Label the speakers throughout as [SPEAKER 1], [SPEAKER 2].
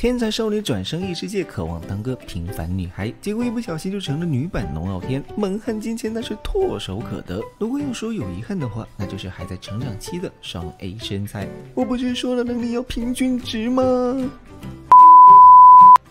[SPEAKER 1] 天才少女转生异世界，渴望当个平凡女孩，结果一不小心就成了女版龙傲天。猛汉金钱那是唾手可得。如果要说有遗憾的话，那就是还在成长期的双 A 身材。我不是说了能力要平均值吗？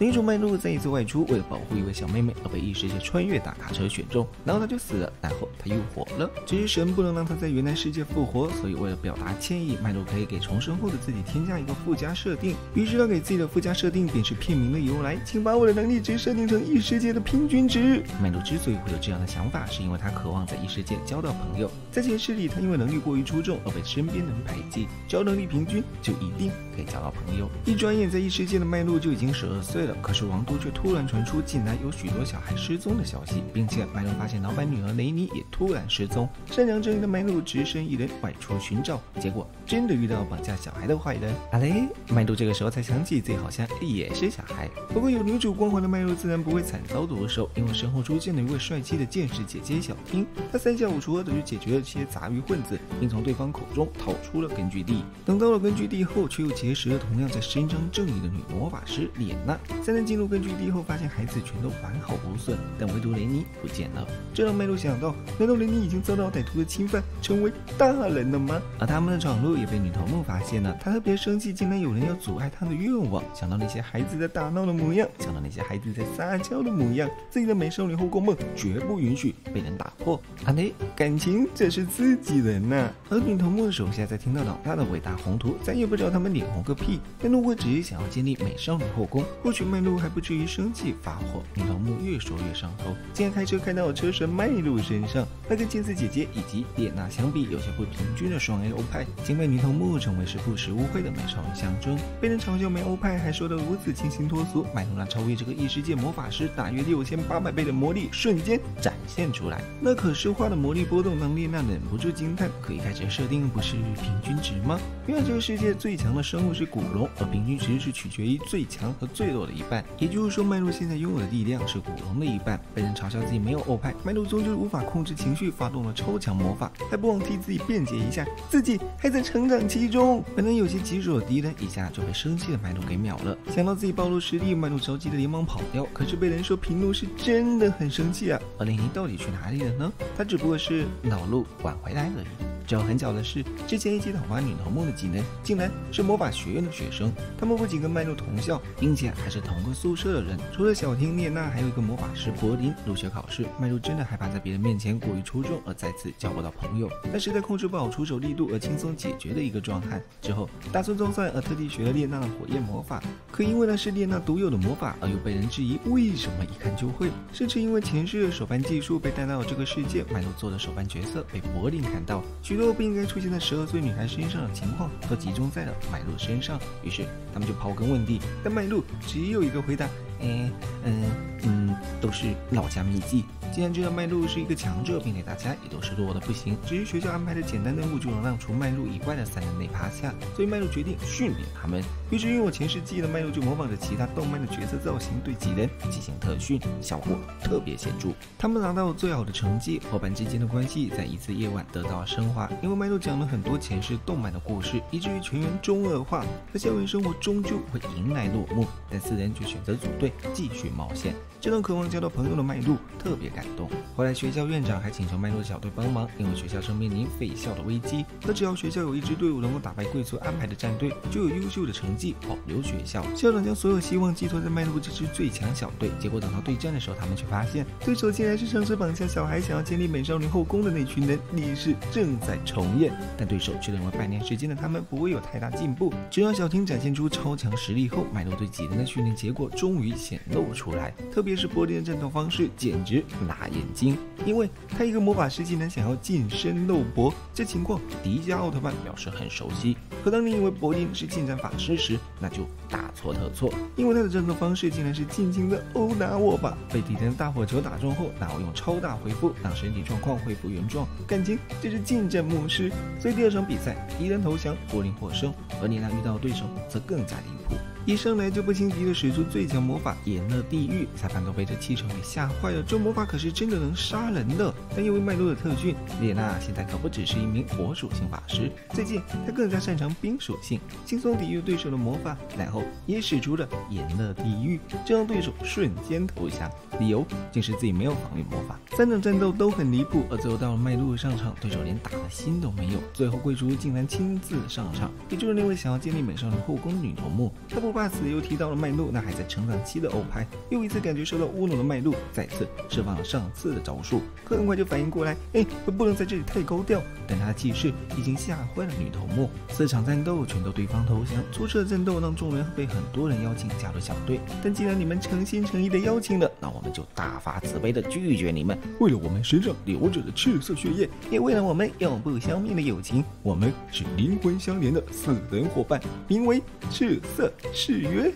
[SPEAKER 1] 女主麦露在一次外出，为了保护一位小妹妹而被异世界穿越大卡车选中，然后她就死了，然后她又活了。只是神不能让她在原来世界复活，所以为了表达歉意，麦露可以给重生后的自己添加一个附加设定。于是她给自己的附加设定便是片名的由来，请把我的能力值设定成异世界的平均值。麦露之所以会有这样的想法，是因为她渴望在异世界交到朋友。在前世里，她因为能力过于出众而被身边的人排挤，只要能力平均，就一定可以交到朋友。一转眼，在异世界的麦露就已经十二岁了。可是王都却突然传出近来有许多小孩失踪的消息，并且麦露发现老板女儿雷尼也突然失踪。善良正义的麦露只身一人外出寻找，结果真的遇到绑架小孩的坏人。阿雷，麦露这个时候才想起自己好像也是小孩。不过有女主光环的麦露自然不会惨遭毒手，因为身后出现了一位帅气的剑士姐姐小汀。她三下五除二的就解决了这些杂鱼混子，并从对方口中逃出了根据地。等到了根据地后，却又结识了同样在伸张正义的女魔法师莲娜。三人进入根据地后，发现孩子全都完好无损，但唯独雷尼不见了。这让麦露想到，难道雷尼已经遭到歹徒的侵犯，成为大人了吗？而他们的闯入也被女头目发现了，她特别生气，竟然有人要阻碍她的愿望。想到那些孩子在打闹的模样，想到那些孩子在撒娇的模样，自己的美少女后宫梦绝不允许被人打破。阿雷，感情这是自己人呐。而女头目的手下在听到老大的伟大宏图，咱也不知道他们脸红个屁。但怒火只是想要建立美少女后宫，或许麦露还不至于生气发火。女头目越说越上头，竟然开车开到了车神麦露身上。那跟金丝姐姐以及列娜相比，有些不平均的双 A 欧派。竟被女头目成为是不食污秽的美少女象征，被人嘲笑没欧派，还说得如此清新脱俗，麦露让超越这个异世界魔法师大约六千八百倍的魔力瞬间展现出来。那可视化的魔力波动让列娜忍不住惊叹：可以开这设定不是平均值吗？原来这个世界最强的生物是古龙，而平均值是取决于最强和最弱的一半。也就是说，麦露现在拥有的力量是古龙的一半。被人嘲笑自己没有欧派，麦露终究无法控制情绪，发动了超强魔法，还不忘替自己辩解一下，自己还在成长期中。本来有些棘手的敌人，一下就被生气的麦露给秒了。想到自己暴露实力，麦露着急的连忙跑掉。可是被人说平路是真的很生气啊！而林尼到底去哪里了呢？他只不过是恼怒晚回来而已。只有很巧的是，之前一起讨伐女头目的技能，竟然是魔法学院的学生。他们不仅跟麦露同校，并且还是同个宿舍的人。除了小婷、列娜，还有一个魔法师柏林。入学考试，麦露真的害怕在别人面前过于出众，而再次交不到朋友。但实在控制不好出手力度，而轻松解决的一个壮汉。之后打算装蒜，而特地学了列娜的火焰魔法。可因为那是列娜独有的魔法，而又被人质疑为什么一看就会。甚至因为前世的手办技术被带到了这个世界，麦露做的手办角色被柏林看到。许多不应该出现在十二岁女孩身上的情况，都集中在了麦露身上。于是他们就刨根问底，但麦露只有一个回答：哎，嗯嗯，都是老家秘籍。既然知道麦露是一个强者，并且大家也都是弱的不行，只是学校安排的简单任务就能让除麦露以外的三人内趴下，所以麦露决定训练他们。于是拥有前世记忆的麦露就模仿着其他动漫的角色造型，对几人进行特训，效果特别显著。他们拿到了最好的成绩，伙伴之间的关系在一次夜晚得到了升华。因为麦露讲了很多前世动漫的故事，以至于全员中二化，而校园生活终究会迎来落幕。但四人却选择组队继续冒险。这让渴望交到朋友的麦露特别感动。后来学校院长还请求麦露小队帮忙，因为学校正面临废校的危机。可只要学校有一支队伍能够打败贵族安排的战队，就有优秀的成绩保留学校。校长将所有希望寄托在麦露这支最强小队。结果等到对战的时候，他们却发现对手竟然是上次绑架小孩、想要建立美少女后宫的那群人。历史正在重演，但对手却认为半年时间的他们不会有太大进步。只要小婷展现出超强实力后，麦露对几人的训练结果终于显露出来，特别。是柏林的战斗方式简直辣眼睛，因为他一个魔法师技能想要近身肉搏，这情况迪迦奥特曼表示很熟悉。可当你以为柏林是近战法师时，那就大错特错，因为他的战斗方式竟然是尽情的殴打我吧。被敌人大火球打中后，然后用超大回复让身体状况恢复原状，感情这是近战模式。所以第二场比赛敌人投降，柏林获胜，而你娜遇到的对手则更加离谱。一上来就不心急的使出最强魔法炎热地狱，裁判都被这气场给吓坏了。这魔法可是真的能杀人的。但因为麦洛的特训，列娜现在可不只是一名火属性法师，最近她更加擅长冰属性，轻松抵御对手的魔法，然后也使出了炎热地狱，这让对手瞬间投降。理由竟是自己没有防御魔法。三场战斗都很离谱，而最后到了麦洛上场，对手连打的心都没有。最后贵族竟然亲自上场，也就是那位想要建立美少女后宫的女头目。他不怕死，又提到了麦露那还在成长期的欧派，又一次感觉受到侮辱的麦露再次释放了上次的招数，可很快就反应过来，哎，我不能在这里太高调。但他的气势已经吓坏了女头目。四场战斗全都对方投降，初次的战斗让众人被很多人邀请加入小队。但既然你们诚心诚意的邀请了，那我们就大发慈悲的拒绝你们。为了我们身上流着的赤色血液，也为了我们永不消灭的友情，我们是灵魂相连的四人伙伴，名为赤色誓约。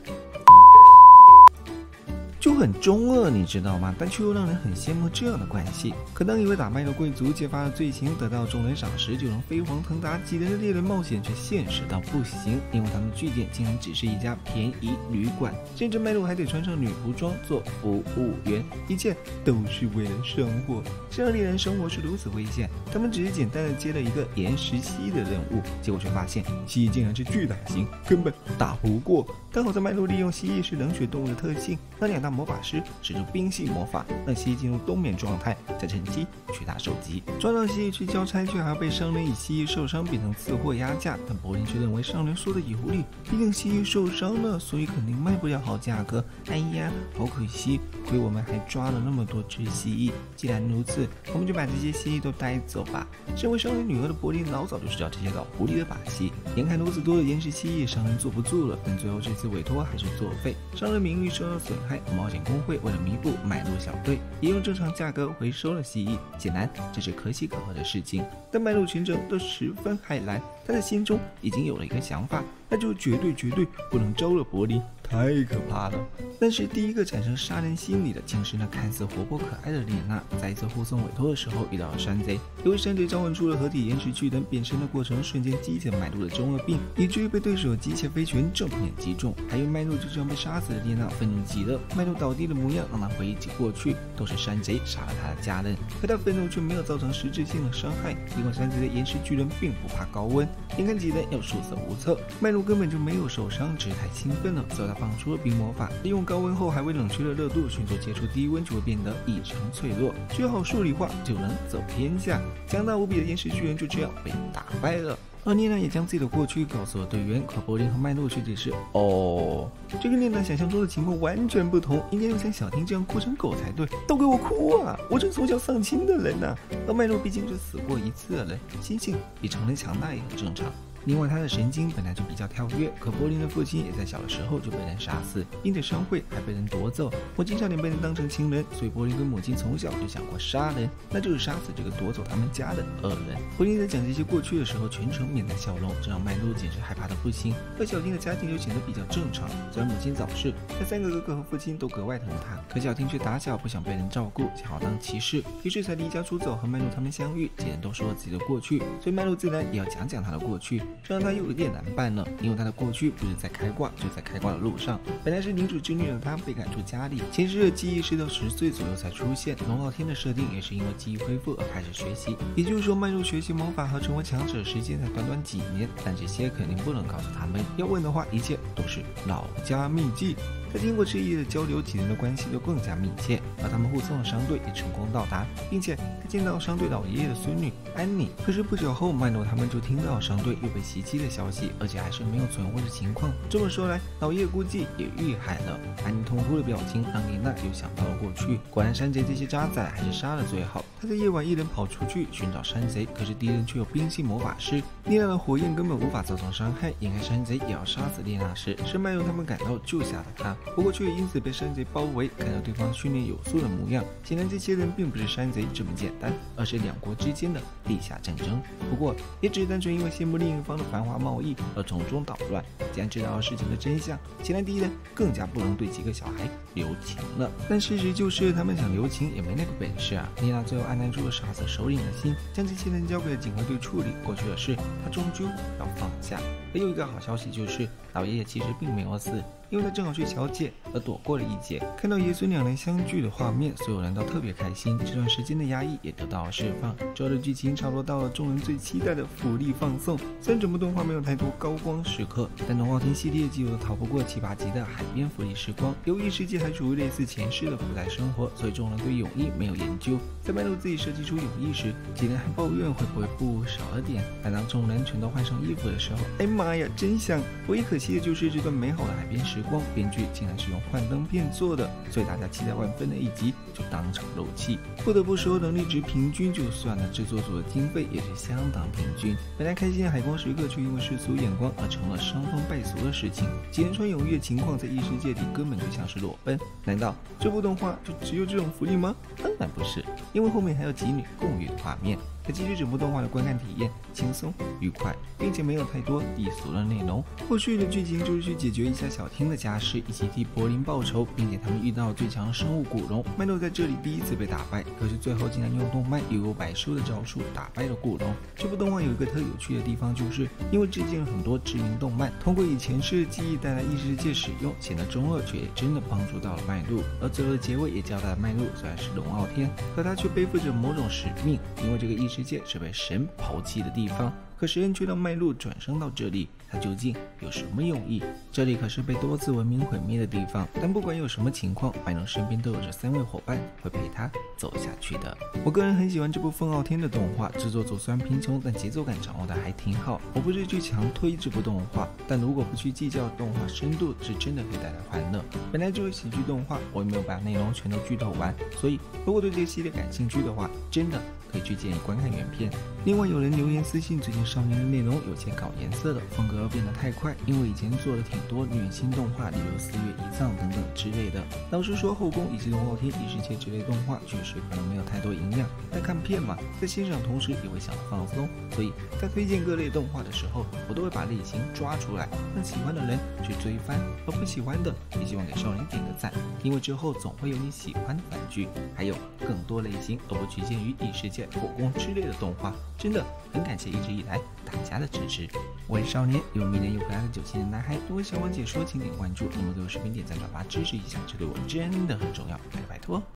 [SPEAKER 1] 很中二，你知道吗？但却又让人很羡慕这样的关系。可当一位打败了贵族、揭发了罪行、得到众人赏识，就能飞黄腾达几人的猎人冒险，却现实到不行，因为他们的据点竟然只是一家便宜旅馆，甚至麦路还得穿上女仆装做服务员，一切都是为了生活。这让猎人生活是如此危险，他们只是简单的接了一个岩石蜥的任务，结果却发现蜥蜴竟然是巨大型，根本打不过。但好在麦路利用蜥蜴是冷血动物的特性，那两大。魔法法师使出冰系魔法，让蜥蜴进入冬眠状态，再趁机取他首级。抓到蜥蜴去交差，却还要被商人以蜥蜴受伤变成次货压价。但柏林却认为商人说的有理，毕竟蜥蜴受伤了，所以肯定卖不了好价格。哎呀，好可惜，亏我们还抓了那么多只蜥蜴。既然如此，我们就把这些蜥蜴都带走吧。身为商人女儿的柏林老早就知道这些老狐狸的把戏。眼看如此多的岩石蜥蜴，商人坐不住了，但最后这次委托还是作废，商人名誉受到损害。冒险工会为了弥补，买入小队，也用正常价格回收了蜥蜴。显然，这是可喜可贺的事情。但买入群者都十分骇然，他的心中已经有了一个想法，那就绝对绝对不能招惹柏林。太可怕了！但是第一个产生杀人心理的，竟是那看似活泼可爱的莲娜。在一次护送委托的时候，遇到了山贼，由于山贼召唤出了合体岩石巨人变身的过程，瞬间激起了麦路的中二病，以至于被对手机械飞拳正面击中。还有麦路就这样被杀死的莲娜，愤怒极了。麦路倒地的模样让他回忆起过去，都是山贼杀了他的家人。可他愤怒却没有造成实质性的伤害，因为山贼的岩石巨人并不怕高温，眼看几人要束手无策，麦路根本就没有受伤，只是太兴奋了，所以他。放出了冰魔法，利用高温后还未冷却的热度，迅速接触低温就会变得异常脆弱。学好数理化就能走天下，强大无比的岩石巨人就这样被打败了。而聂娜也将自己的过去告诉了队员，可柏林和麦诺却解释哦，这跟聂娜想象中的情况完全不同，应该要像小婷这样哭成狗才对，都给我哭啊！我这从小丧亲的人呐，而麦诺毕竟是死过一次的人，心性比常人强大也很正常。另外，他的神经本来就比较跳跃，可柏林的父亲也在小的时候就被人杀死，因着商会还被人夺走，母亲差点被人当成情人，所以柏林跟母亲从小就想过杀人，那就是杀死这个夺走他们家的恶人。柏林在讲这些过去的时候，全程面带笑容，这让麦露简直害怕的不行。而小丁的家庭就显得比较正常，虽然母亲早逝，但三个哥哥和父亲都格外疼他，可小丁却打小不想被人照顾，想要当骑士，于是才离家出走和麦露他们相遇。几人都说了自己的过去，所以麦露自然也要讲讲他的过去。这让他又有点难办了，因为他的过去不是在开挂，就在开挂的路上。本来是领主之女的他被赶出家里，前世的记忆是到十岁左右才出现。龙傲天的设定也是因为记忆恢复而开始学习，也就是说，迈入学习魔法和成为强者时间才短短几年。但这些肯定不能告诉他们，要问的话，一切都是老家秘籍。在经过这一夜的交流，几人的关系就更加密切。而他们护送的商队也成功到达，并且他见到商队老爷爷的孙女安妮。可是不久后，麦诺他们就听到商队又被袭击的消息，而且还是没有存活的情况。这么说来，老爷估计也遇害了。安妮痛哭的表情让琳娜又想到了过去。果然，山贼这些渣仔还是杀了最好。他在夜晚一人跑出去寻找山贼，可是敌人却有冰系魔法师，丽娜的火焰根本无法造成伤害。眼看山贼也要杀死丽娜时，是麦诺他们赶到救下了她。不过却因此被山贼包围，看到对方训练有素的模样，显然这些人并不是山贼这么简单，而是两国之间的地下战争。不过也只是单纯因为羡慕另一方的繁华贸易而从中捣乱。既然知道了事情的真相，显然敌人更加不能对几个小孩留情了。但事实就是他们想留情也没那个本事啊！丽娜最后按耐住了杀死首领的心，将这些人交给了警卫队处理。过去的事，她终究要放下。还有一个好消息就是，老爷爷其实并没有死。因为他正好去小姐而躲过了一劫。看到爷孙两人相聚的画面，所有人都特别开心，这段时间的压抑也得到了释放。之后的剧情差不多到了众人最期待的福利放送。虽然整部动画没有太多高光时刻，但动画天系列既有逃不过七八集的海边福利时光。由于世界还处于类似前世的古代生活，所以众人对泳衣没有研究。在麦露自己设计出泳衣时，几人还抱怨会不会布少了点。但当众人全都换上衣服的时候，哎妈呀，真香！唯一可惜的就是这段美好的海边时光光，编剧竟然是用幻灯片做的，所以大家期待万分的一集就当场漏气。不得不说，能力值平均就算了，制作组的经费也是相当平均。本来开心的海光时刻，却因为世俗眼光而成了伤风败俗的事情。几人穿泳衣的情况在异世界里根本就像是裸奔。难道这部动画就只有这种福利吗？当然不是。因为后面还有几女共浴的画面。可其实整部动画的观看体验轻松愉快，并且没有太多低俗的内容。后续的剧情就是去解决一下小天的家事，以及替柏林报仇，并且他们遇到最强生物古龙。麦诺在这里第一次被打败，可是最后竟然用动漫犹如百兽的招数打败了古龙。这部动画有一个特有趣的地方，就是因为致敬了很多知名动漫，通过以前世的记忆带来异世界使用，显得中二，却也真的帮助到了麦露。而最后的结尾也交代了麦露虽然是龙傲天，可他却背负着某种使命，因为这个异世界是被神抛弃的地方。可实验却让麦路转生到这里，他究竟有什么用意？这里可是被多次文明毁灭的地方。但不管有什么情况，麦龙身边都有着三位伙伴会陪他走下去的。我个人很喜欢这部《凤傲天》的动画，制作组虽然贫穷，但节奏感掌握的还挺好。我不是去强推这部动画，但如果不去计较动画深度，是真的可以带来欢乐。本来就是喜剧动画，我也没有把内容全都剧透完，所以如果对这个系列感兴趣的话，真的可以去建议观看原片。另外有人留言私信，最近少年的内容有些搞颜色的风格变得太快，因为以前做了挺多虐心动画，例如四月一藏等等之类的。老实说，后宫以及龙傲天异世界之类动画确实可能没有太多营养，但看片嘛，在欣赏同时也会想放松，所以在推荐各类动画的时候，我都会把类型抓出来，让喜欢的人去追番，而不喜欢的也希望给少年点个赞，因为之后总会有你喜欢的番剧，还有更多类型而不局限于异世界、后宫之类的动画。真的很感谢一直以来大家的支持。我是少年，又迷恋又可爱的九七年男孩。如果喜欢解说，请点关注，那么多视频点赞转发支持一下，这对我真的很重要，拜拜托。